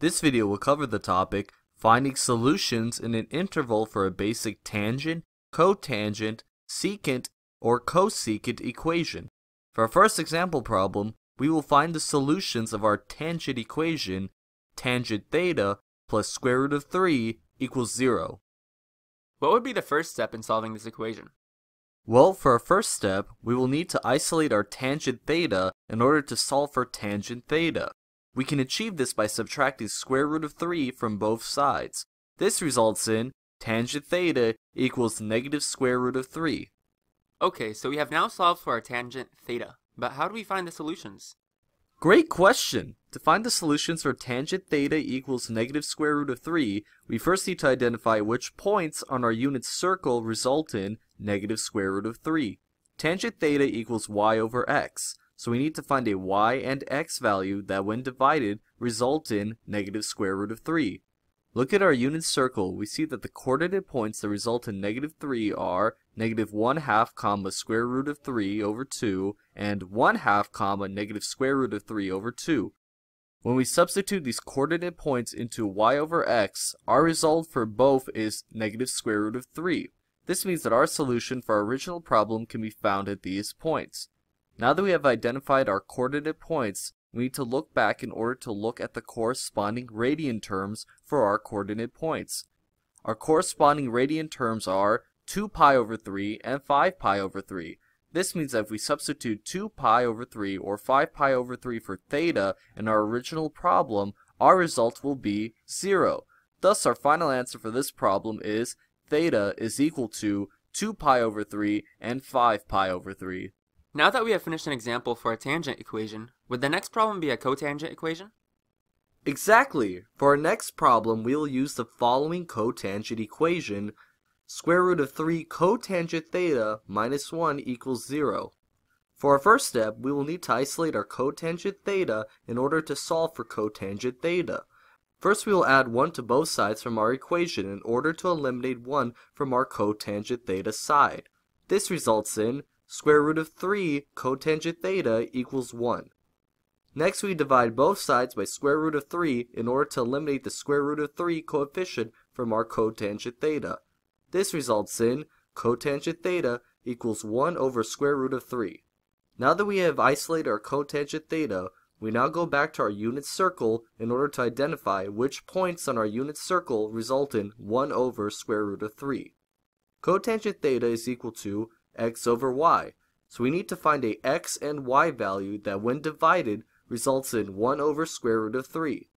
This video will cover the topic finding solutions in an interval for a basic tangent, cotangent, secant, or cosecant equation. For our first example problem, we will find the solutions of our tangent equation, tangent theta plus square root of 3 equals 0. What would be the first step in solving this equation? Well, for our first step, we will need to isolate our tangent theta in order to solve for tangent theta. We can achieve this by subtracting square root of 3 from both sides. This results in tangent theta equals negative square root of 3. Okay, so we have now solved for our tangent theta, but how do we find the solutions? Great question! To find the solutions for tangent theta equals negative square root of 3, we first need to identify which points on our unit circle result in negative square root of 3. Tangent theta equals y over x, so we need to find a y and x value that when divided result in negative square root of 3. Look at our unit circle, we see that the coordinate points that result in negative 3 are negative 1 half comma square root of 3 over 2 and 1 half comma negative square root of 3 over 2. When we substitute these coordinate points into y over x, our result for both is negative square root of 3. This means that our solution for our original problem can be found at these points. Now that we have identified our coordinate points, we need to look back in order to look at the corresponding radian terms for our coordinate points. Our corresponding radian terms are 2 pi over 3 and 5 pi over 3. This means that if we substitute 2 pi over 3 or 5 pi over 3 for theta in our original problem, our result will be 0. Thus our final answer for this problem is theta is equal to 2 pi over 3 and 5 pi over 3. Now that we have finished an example for a tangent equation, would the next problem be a cotangent equation? Exactly! For our next problem, we will use the following cotangent equation. Square root of 3 cotangent theta minus 1 equals 0. For our first step, we will need to isolate our cotangent theta in order to solve for cotangent theta. First, we will add 1 to both sides from our equation in order to eliminate 1 from our cotangent theta side. This results in square root of 3 cotangent theta equals 1. Next, we divide both sides by square root of 3 in order to eliminate the square root of 3 coefficient from our cotangent theta. This results in cotangent theta equals 1 over square root of 3. Now that we have isolated our cotangent theta, we now go back to our unit circle in order to identify which points on our unit circle result in 1 over square root of 3. Cotangent theta is equal to x over y, so we need to find a x and y value that when divided results in 1 over square root of 3.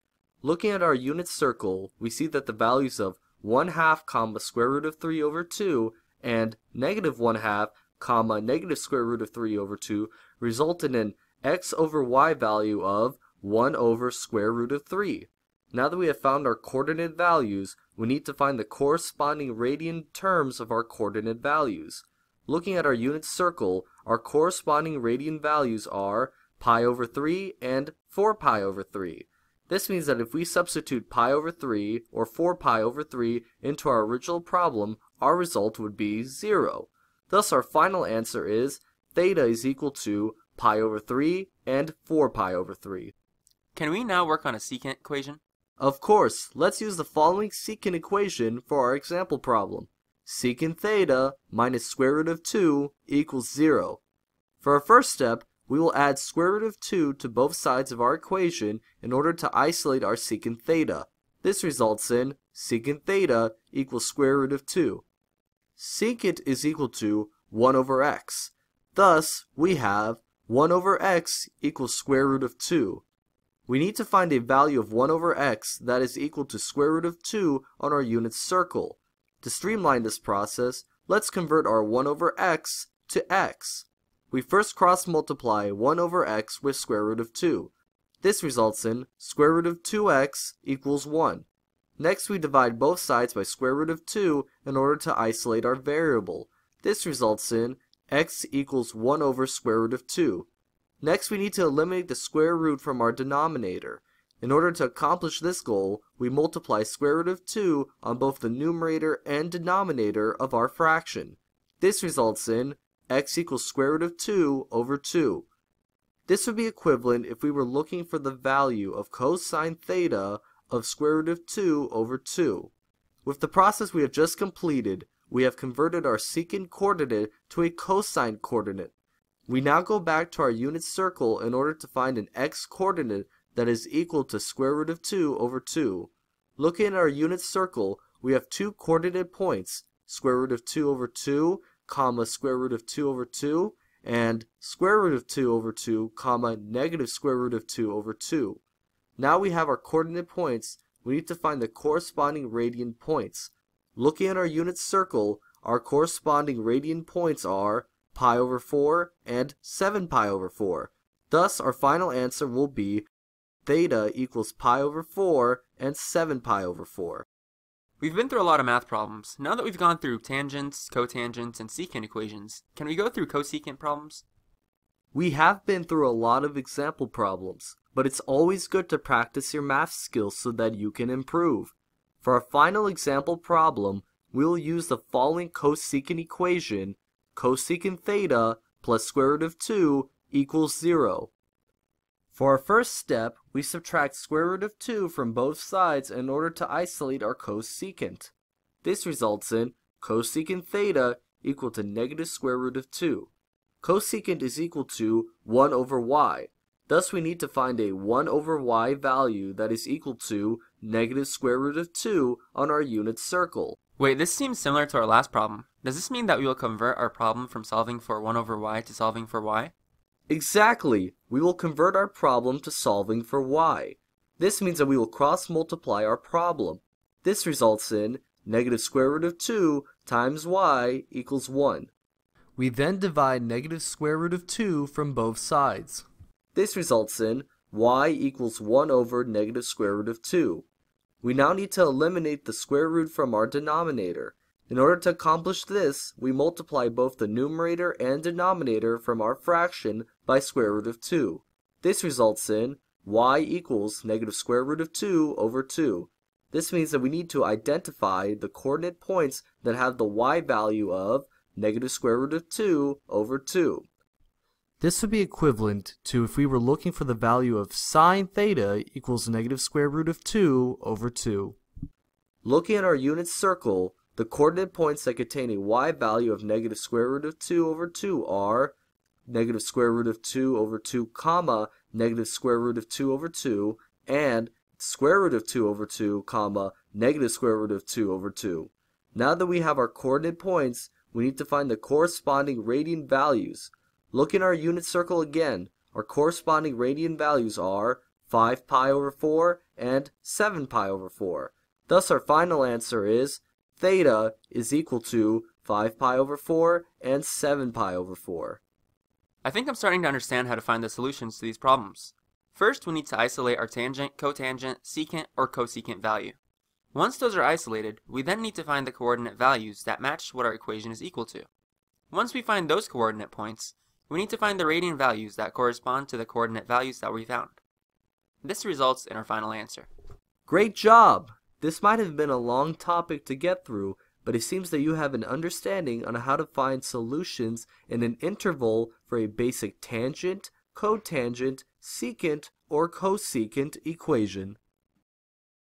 Looking at our unit circle, we see that the values of 1 half comma square root of 3 over 2 and negative 1 half comma negative square root of 3 over 2 result in an x over y value of 1 over square root of 3. Now that we have found our coordinate values, we need to find the corresponding radian terms of our coordinate values. Looking at our unit circle, our corresponding radian values are pi over 3 and 4 pi over 3. This means that if we substitute pi over 3 or 4 pi over 3 into our original problem, our result would be 0. Thus our final answer is theta is equal to pi over 3 and 4 pi over 3. Can we now work on a secant equation? Of course, let's use the following secant equation for our example problem. Secant theta minus square root of 2 equals 0. For our first step, we will add square root of 2 to both sides of our equation in order to isolate our secant theta. This results in secant theta equals square root of 2. Secant is equal to 1 over x. Thus, we have 1 over x equals square root of 2. We need to find a value of 1 over x that is equal to square root of 2 on our unit circle. To streamline this process, let's convert our 1 over x to x. We first cross multiply 1 over x with square root of 2. This results in square root of 2x equals 1. Next we divide both sides by square root of 2 in order to isolate our variable. This results in x equals 1 over square root of 2. Next we need to eliminate the square root from our denominator. In order to accomplish this goal, we multiply square root of 2 on both the numerator and denominator of our fraction. This results in x equals square root of 2 over 2. This would be equivalent if we were looking for the value of cosine theta of square root of 2 over 2. With the process we have just completed, we have converted our secant coordinate to a cosine coordinate. We now go back to our unit circle in order to find an x coordinate that is equal to square root of 2 over 2. Looking at our unit circle, we have two coordinate points, square root of 2 over 2, comma square root of 2 over 2, and square root of 2 over 2, comma negative square root of 2 over 2. Now we have our coordinate points, we need to find the corresponding radian points. Looking at our unit circle, our corresponding radian points are pi over 4 and 7 pi over 4. Thus, our final answer will be theta equals pi over 4 and 7 pi over 4. We've been through a lot of math problems. Now that we've gone through tangents, cotangents, and secant equations, can we go through cosecant problems? We have been through a lot of example problems, but it's always good to practice your math skills so that you can improve. For our final example problem, we will use the following cosecant equation, cosecant theta plus square root of 2 equals 0. For our first step, we subtract square root of 2 from both sides in order to isolate our cosecant. This results in cosecant theta equal to negative square root of 2. Cosecant is equal to 1 over y. Thus we need to find a 1 over y value that is equal to negative square root of 2 on our unit circle. Wait, this seems similar to our last problem. Does this mean that we will convert our problem from solving for 1 over y to solving for y? Exactly! We will convert our problem to solving for y. This means that we will cross multiply our problem. This results in negative square root of 2 times y equals 1. We then divide negative square root of 2 from both sides. This results in y equals 1 over negative square root of 2. We now need to eliminate the square root from our denominator. In order to accomplish this, we multiply both the numerator and denominator from our fraction by square root of 2. This results in y equals negative square root of 2 over 2. This means that we need to identify the coordinate points that have the y value of negative square root of 2 over 2. This would be equivalent to if we were looking for the value of sine theta equals negative square root of 2 over 2. Looking at our unit circle, the coordinate points that contain a y value of negative square root of 2 over 2 are negative square root of 2 over 2 comma negative square root of 2 over 2 and square root of 2 over 2 comma negative square root of 2 over 2. Now that we have our coordinate points, we need to find the corresponding radian values. Look in our unit circle again. Our corresponding radian values are 5 pi over 4 and 7 pi over 4. Thus our final answer is theta is equal to 5 pi over 4 and 7 pi over 4. I think I'm starting to understand how to find the solutions to these problems. First, we need to isolate our tangent, cotangent, secant, or cosecant value. Once those are isolated, we then need to find the coordinate values that match what our equation is equal to. Once we find those coordinate points, we need to find the radian values that correspond to the coordinate values that we found. This results in our final answer. Great job! This might have been a long topic to get through, but it seems that you have an understanding on how to find solutions in an interval for a basic tangent, cotangent, secant, or cosecant equation.